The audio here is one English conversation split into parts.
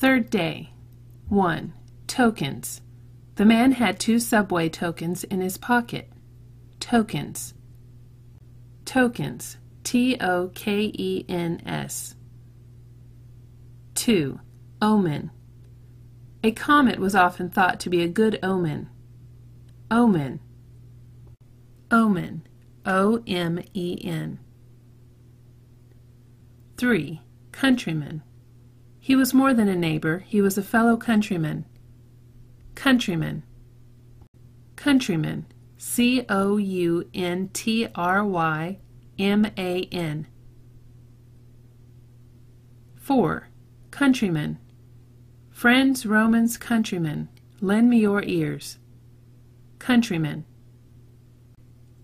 Third day. 1. Tokens. The man had two subway tokens in his pocket. Tokens. Tokens. T O K E N S. 2. Omen. A comet was often thought to be a good omen. Omen. Omen. O M E N. 3. Countryman. He was more than a neighbor, he was a fellow countryman. Countryman. Countryman. C O U N T R Y M A N. 4. Countrymen. Friends, Romans, countrymen, lend me your ears. Countrymen.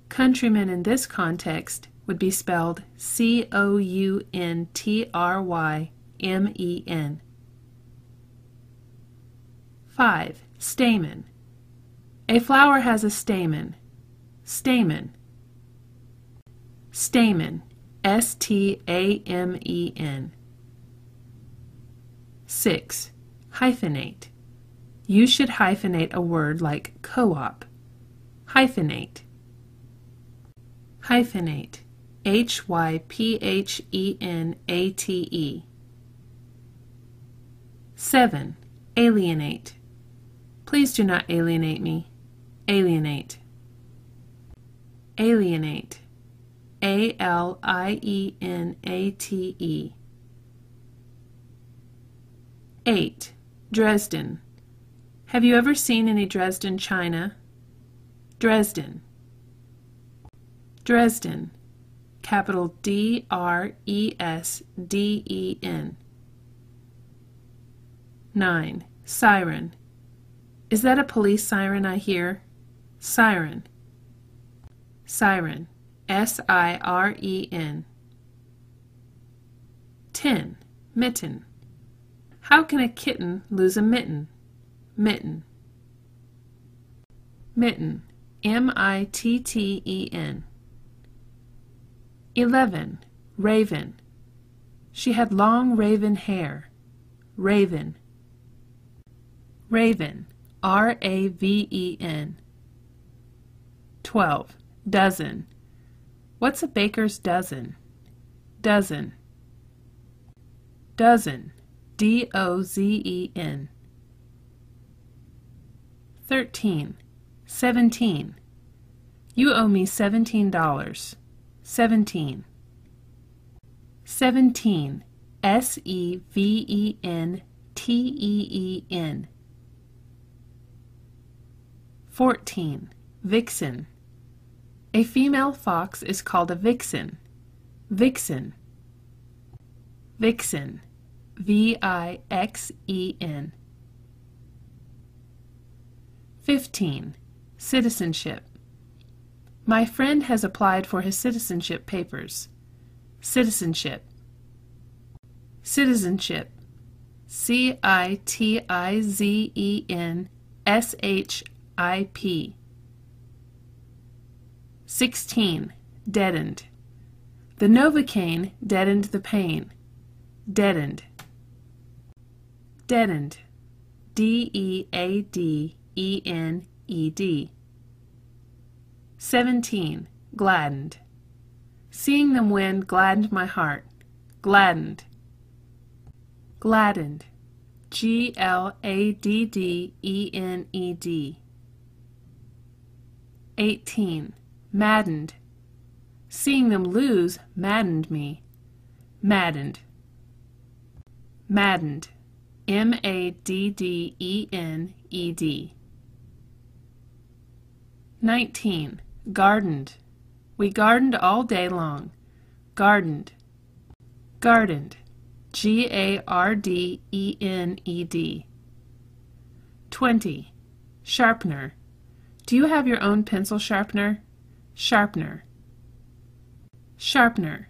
Countrymen in this context would be spelled C O U N T R Y M E N. 5. Stamen. A flower has a stamen. Stamen. Stamen. S T A M E N. 6. Hyphenate. You should hyphenate a word like co op. Hyphenate. Hyphenate. H Y P H E N A T E. 7. Alienate. Please do not alienate me. Alienate. Alienate. A L I E N A T E. 8. Dresden. Have you ever seen any Dresden china? Dresden. Dresden. Capital D R E S D E N. 9. Siren. Is that a police siren I hear? Siren. Siren. S I R E N. 10. Mitten. How can a kitten lose a mitten? Mitten. Mitten. M I T T E N. 11. Raven. She had long raven hair. Raven. Raven. R A V E N. 12. Dozen. What's a baker's dozen? Dozen. Dozen. D O Z E N. 13. Seventeen. You owe me seventeen dollars. Seventeen. Seventeen. S E V E N T E E N. 14. Vixen. A female fox is called a vixen. Vixen. Vixen. V I X E N. 15. Citizenship. My friend has applied for his citizenship papers. Citizenship. Citizenship. C I T I Z E N S H I P. 16. Deadened. The Novocaine deadened the pain. Deadened deadened. D E A D E N E D. 17. Gladdened. Seeing them win gladdened my heart. Gladdened. Gladdened. G L A D D E N E D. 18. Maddened. Seeing them lose maddened me. Maddened. Maddened. M A D D E N E D. 19. Gardened. We gardened all day long. Gardened. Gardened. G A R D E N E D. 20. Sharpener. Do you have your own pencil sharpener? Sharpener. Sharpener.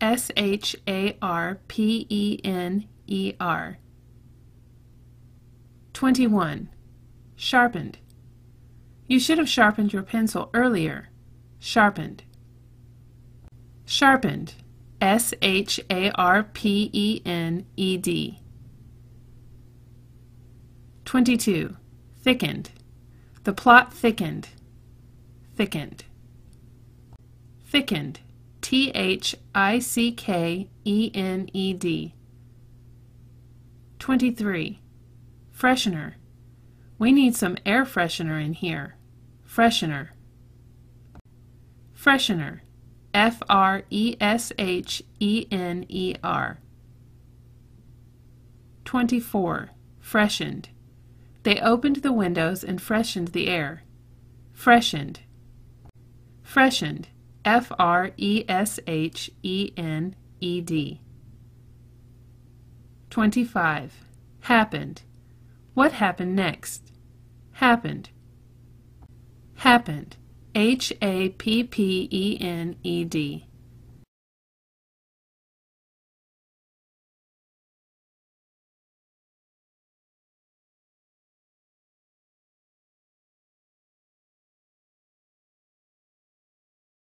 S H A R P E N E R. 21. Sharpened. You should have sharpened your pencil earlier. Sharpened. Sharpened. S H A R P E N E D. 22. Thickened. The plot thickened. Thickened. Thickened. T H I C K E N E D. 23. Freshener. We need some air freshener in here. Freshener. Freshener. F R E S H E N E R. 24. Freshened. They opened the windows and freshened the air. Freshened. Freshened. F R E S H E N E D. 25. Happened. What happened next? Happened. Happened. H A P P E N E D.